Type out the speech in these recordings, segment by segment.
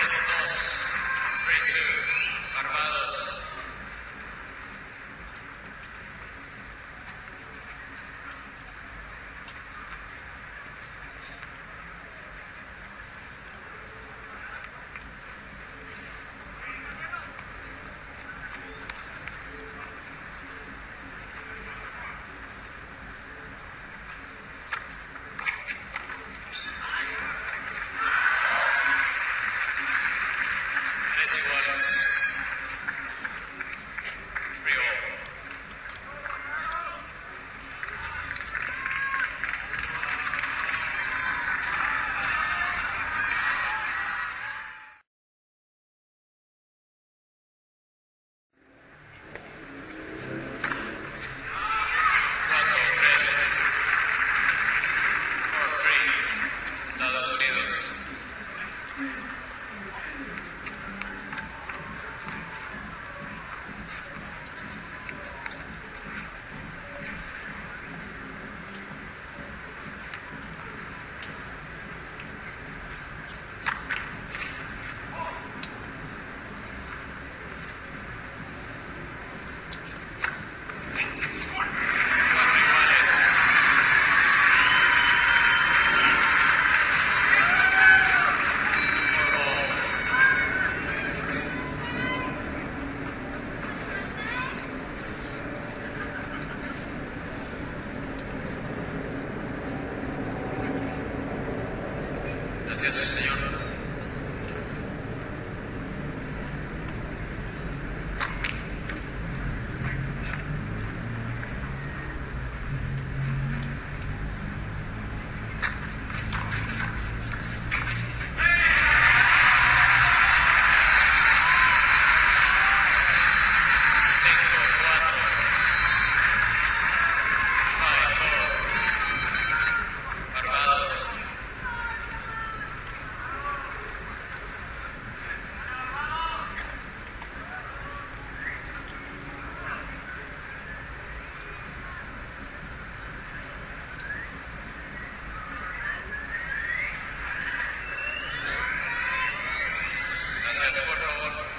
arrestos, traitor, armados, Señor. Por favor.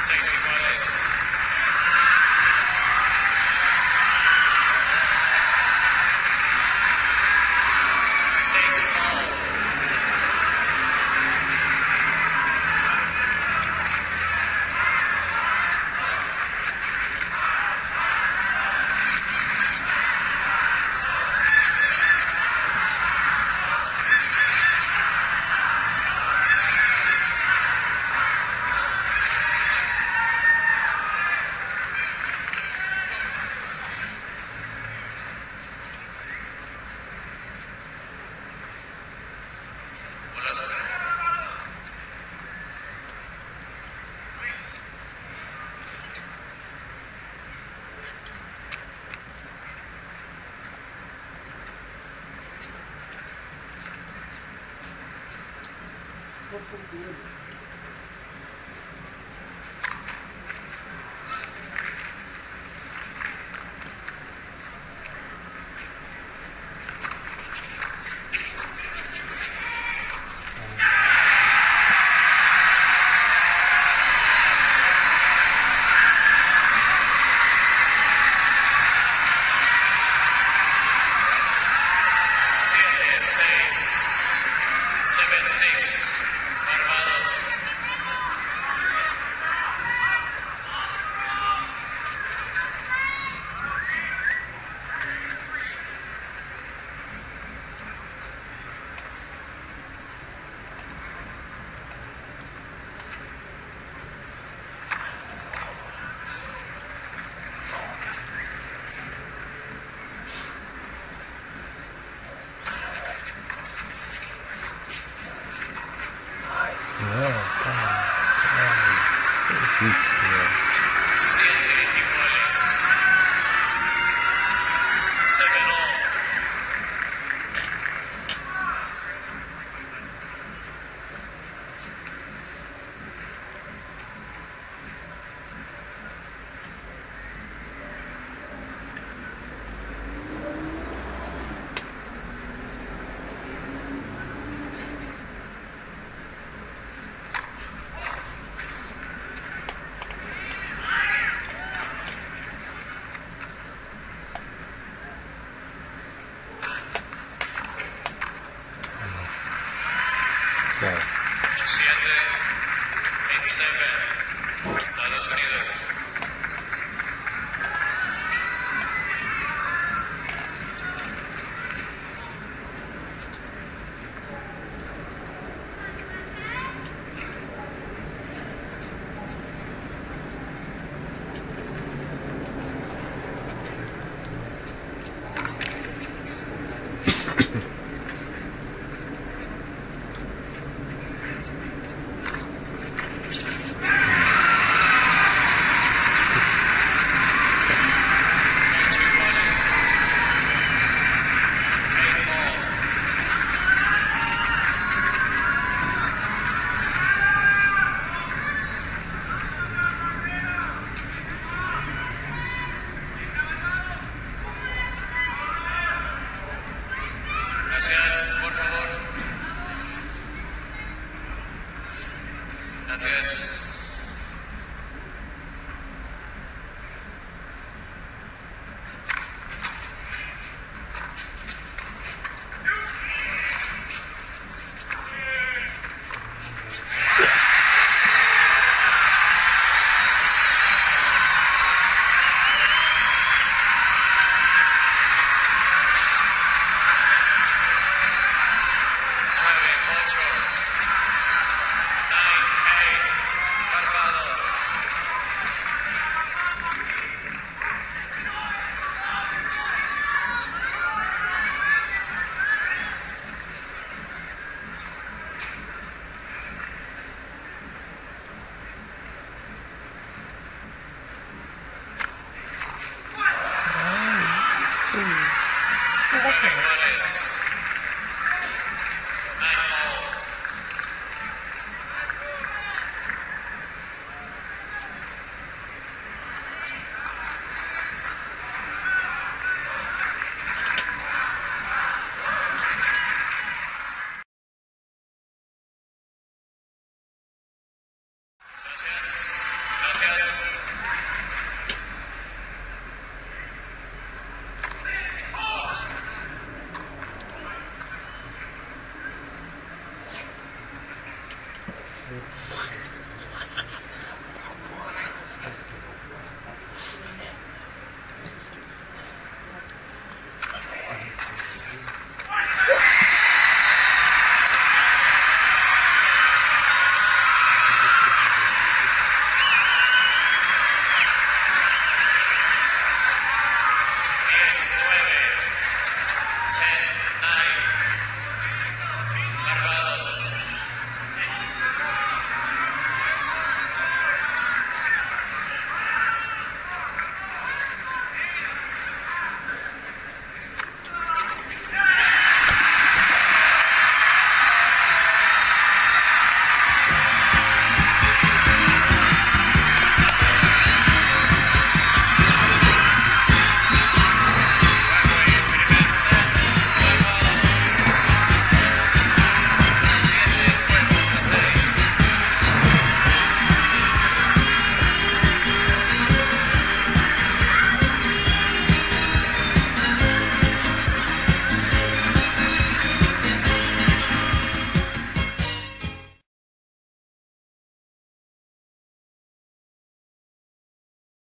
Seis iguales. Six. Gracias, por favor. Gracias. Mm-hmm.